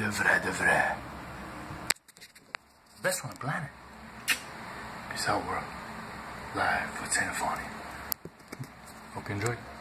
vrai de vrai. Best on the planet. Peace out, world. Live with Tanafani. Hope you enjoyed.